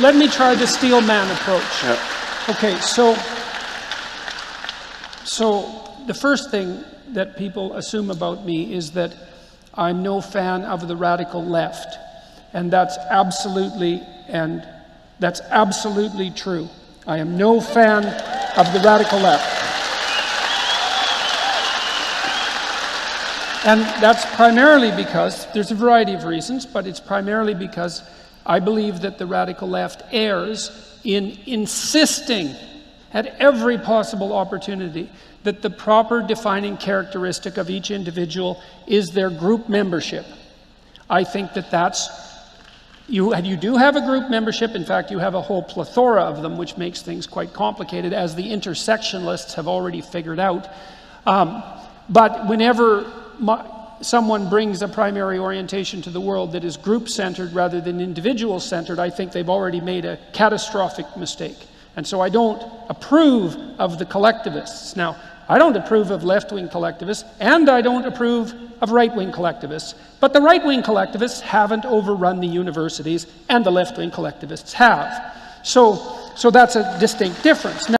let me try the steel man approach. Yeah. Okay, so so the first thing that people assume about me is that I'm no fan of the radical left, and that's absolutely and that's absolutely true. I am no fan of the radical left. And that's primarily because there's a variety of reasons, but it's primarily because I believe that the radical left errs in insisting at every possible opportunity that the proper defining characteristic of each individual is their group membership. I think that that's you, you do have a group membership. In fact, you have a whole plethora of them, which makes things quite complicated, as the intersectionalists have already figured out. Um, but whenever my, someone brings a primary orientation to the world that is group centered rather than individual centered, I think they've already made a catastrophic mistake. And so I don't approve of the collectivists. Now, I don't approve of left wing collectivists, and I don't approve of right wing collectivists. But the right wing collectivists haven't overrun the universities, and the left wing collectivists have. So, so that's a distinct difference. Now,